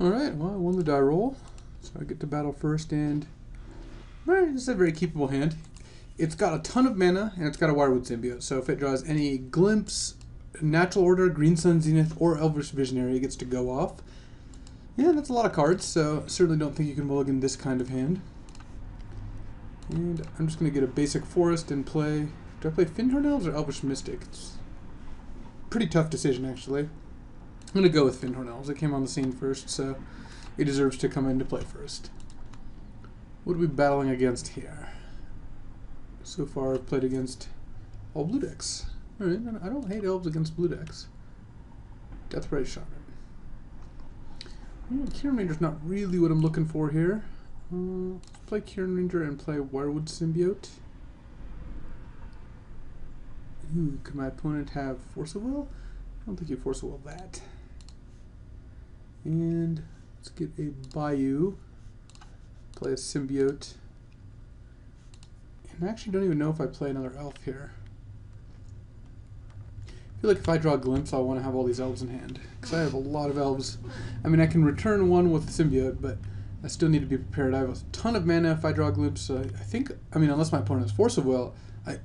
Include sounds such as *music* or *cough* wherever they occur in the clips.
Alright, well I won the die roll. So I get to battle first and... Alright, this is a very keepable hand. It's got a ton of mana and it's got a Wirewood Symbiote. So if it draws any Glimpse, Natural Order, Green Sun Zenith, or Elvish Visionary, it gets to go off. Yeah, that's a lot of cards, so certainly don't think you can mulligan this kind of hand. And I'm just going to get a basic forest and play... Do I play Fyndhorn Elves or Elvish Mystic? It's pretty tough decision, actually. I'm going to go with Fyndhorn Elves. It came on the scene first, so it deserves to come into play first. What are we battling against here? So far, I've played against all blue decks. Alright, I don't hate elves against blue decks. Deathrite Shaman. Well, Quirion Ranger's not really what I'm looking for here. Uh, play Quirion Ranger and play Wirewood Symbiote. Ooh, could my opponent have Force of Will? I don't think you Force of Will that. And let's get a Bayou. Play a Symbiote. And I actually don't even know if I play another Elf here. I feel like if I draw a Glimpse, I'll want to have all these Elves in hand. Because I have a lot of Elves. I mean, I can return one with Symbiote, but I still need to be prepared. I have a ton of mana if I draw Glimpse. So I think, I mean, unless my opponent has Force of Will, I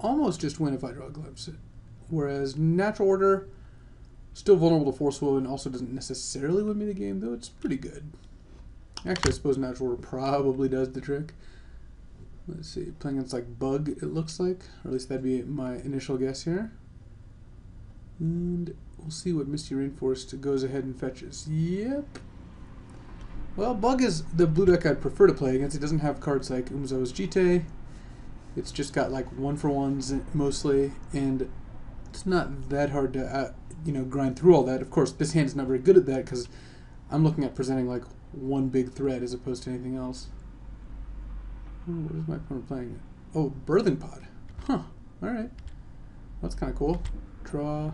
almost just win if I draw Glimpse. Whereas Natural Order, still vulnerable to Force and also doesn't necessarily win me the game, though it's pretty good. Actually, I suppose Natural probably does the trick. Let's see, playing against like Bug, it looks like. Or at least that'd be my initial guess here. And we'll see what Misty Rainforest goes ahead and fetches. Yep. Well, Bug is the blue deck I'd prefer to play against. It doesn't have cards like Umezawa's Jitte. It's just got like one for ones mostly, and it's not that hard to uh, you know grind through all that. Of course, this hand is not very good at that because I'm looking at presenting like one big thread as opposed to anything else. Oh, what is my opponent playing? Oh, Birthing Pod. Huh. All right. That's kind of cool. Draw.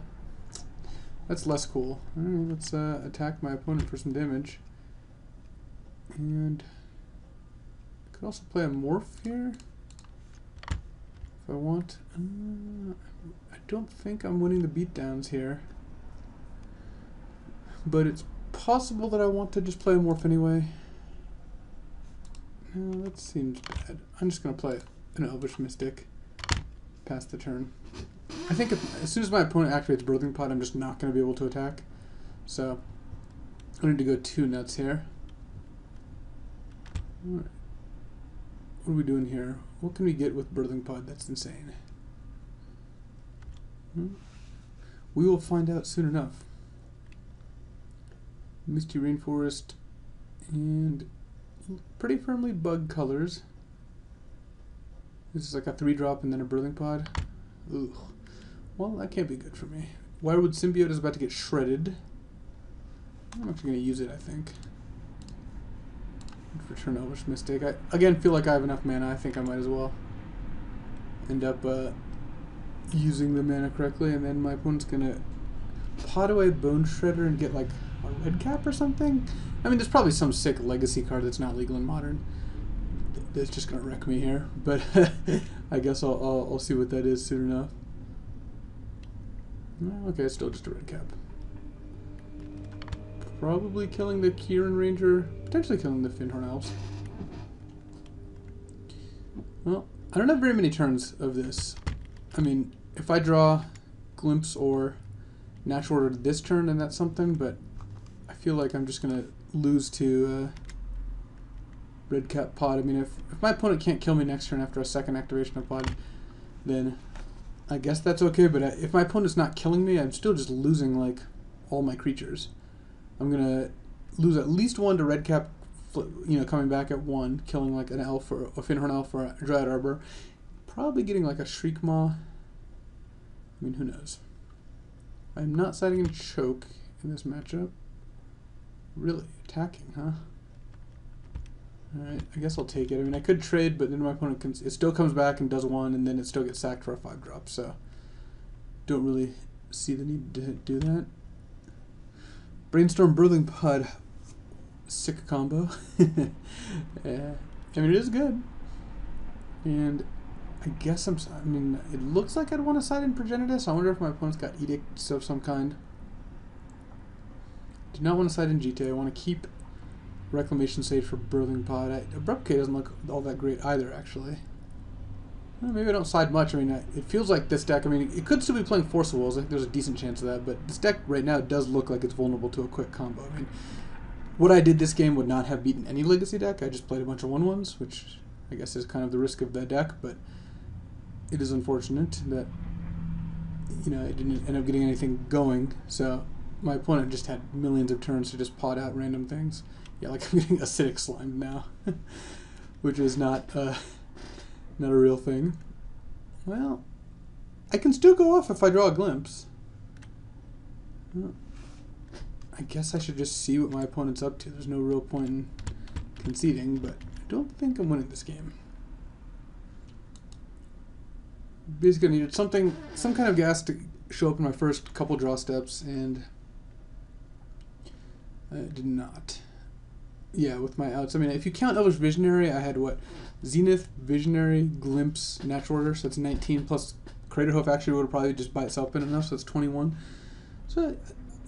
That's less cool. All right, let's uh, attack my opponent for some damage. And I could also play a Morph here if I want. Uh, I don't think I'm winning the beatdowns here. But it's possible that I want to just play a Morph anyway. No, that seems bad. I'm just going to play an Elvish Mystic past the turn. I think if, as soon as my opponent activates Birthing Pod, I'm just not going to be able to attack. So, I need to go two nuts here. Alright. What are we doing here? What can we get with Birthing Pod? That's insane. Hmm? We will find out soon enough. Misty Rainforest and pretty firmly bug colors. This is like a three drop and then a Birthing Pod. Ugh. Well, that can't be good for me. Wirewood Symbiote is about to get shredded. I'm actually going to use it, I think. Return Elvish Mystic. I, again, feel like I have enough mana. I think I might as well end up uh, using the mana correctly, and then my opponent's going to pot away Bone Shredder and get like red cap or something. I mean, there's probably some sick legacy card that's not legal in Modern. That's just to wreck me here, but *laughs* I guess I'll, I'll, I'll see what that is soon enough. Okay, it's still just a red cap. Probably killing the Quirion Ranger, potentially killing the Fyndhorn Elves. Well, I don't have very many turns of this. I mean, if I draw Glimpse or Natural Order this turn, then that's something, but feel like I'm just going to lose to uh, Red Cap Pod. I mean, if, if my opponent can't kill me next turn after a second activation of Pod, then I guess that's okay, but if my opponent's not killing me, I'm still just losing, like, all my creatures. I'm going to lose at least one to Red Cap, you know, coming back at one, killing, like, an Elf or a Fyndhorn Elf or a Dryad Arbor. Probably getting, like, a Shriekmaw. I mean, who knows. I'm not siding in Choke in this matchup. Really? Attacking, huh? Alright, I guess I'll take it. I mean, I could trade, but then my opponent can... It still comes back and does one, and then it still gets sacked for a 5-drop, so... Don't really see the need to do that. Brainstorm Birthing Pod. Sick combo. yeah. *laughs* Uh, I mean, it is good. And I guess I'm... I mean, it looks like I'd want to side in Progenitus. I wonder if my opponent's got Edicts of some kind. Do not want to side in GTA. I want to keep Reclamation Sage for Birthing Pod. I, Abrupt Decay doesn't look all that great either, actually. Well, maybe I don't side much. I mean, I, it feels like this deck. I mean, it could still be playing Force of Wills. I think there's a decent chance of that. But this deck right now does look like it's vulnerable to a quick combo. I mean, what I did this game would not have beaten any Legacy deck. I just played a bunch of 1 1s, which I guess is kind of the risk of that deck. But it is unfortunate that, you know, I didn't end up getting anything going. So my opponent just had millions of turns to just pot out random things. Yeah, like *laughs* I'm getting acidic slime now, *laughs* which is not. Uh, *laughs* not a real thing. Well, I can still go off if I draw a glimpse. I guess I should just see what my opponent's up to. There's no real point in conceding, but I don't think I'm winning this game. Basically, I needed something, some kind of gas to show up in my first couple draw steps, and I did not. Yeah, with my outs. I mean, if you count Elvish Visionary, I had what? Zenith, Visionary, Glimpse, Natural Order, so that's 19, plus Craterhoof actually would have probably just by itself been enough, so that's 21. So,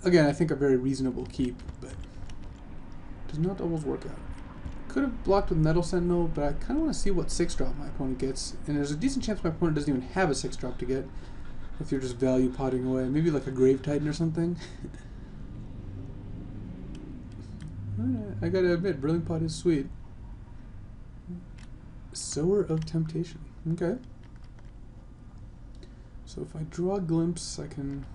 again, I think a very reasonable keep, but does not always work out. Could have blocked with Nettle Sentinel, but I kind of want to see what 6 drop my opponent gets, and there's a decent chance my opponent doesn't even have a 6 drop to get if you're just value potting away. Maybe like a Grave Titan or something. *laughs* I gotta admit, Birthing Pod is sweet. Sower of Temptation. Okay. So if I draw a glimpse, I can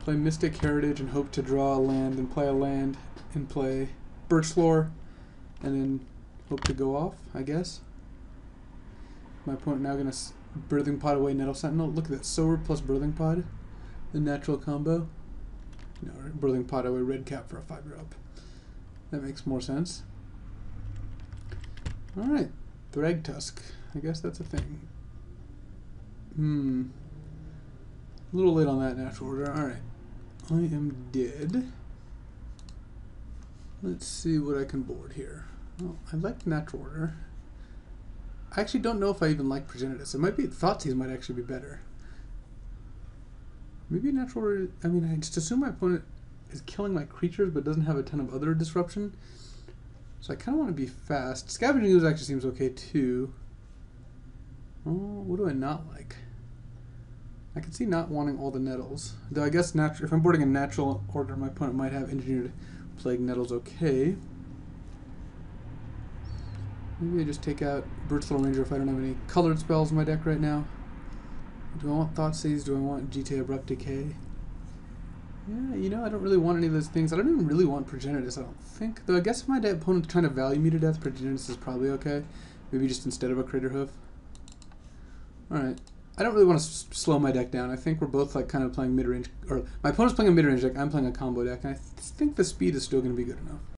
play Mystic Heritage and hope to draw a land, and play a land, and play Birchlore, and then hope to go off, I guess. My opponent now going to Birthing Pod away Nettle Sentinel. Look at that, Sower plus Birthing Pod, the natural combo. No, Birthing Pod away Red Cap for a 5 drop. That makes more sense. Alright, Thragtusk. I guess that's a thing. Hmm. A little late on that natural order. Alright. I am dead. Let's see what I can board here. Oh, I like natural order. I actually don't know if I even like Progenitus. It might be Thoughtseize might actually be better. Maybe natural order. I mean, I just assume my opponent is killing my creatures but doesn't have a ton of other disruption. So I kind of want to be fast. Scavenging Ooze actually seems okay too. Oh, what do I not like? I can see not wanting all the nettles. Though I guess if I'm boarding a natural order, my opponent might have engineered plague nettles okay. Maybe I just take out Birchlore Ranger if I don't have any colored spells in my deck right now. Do I want Thoughtseize? Do I want GTA Abrupt Decay? Yeah, you know, I don't really want any of those things. I don't even really want Progenitus, I don't think. Though I guess if my opponent's trying to value me to death, Progenitus is probably okay. Maybe just instead of a Crater Hoof. Alright. I don't really want to slow my deck down. I think we're both like kind of playing mid-range, or my opponent's playing a mid-range deck, I'm playing a combo deck, and I th think the speed is still going to be good enough.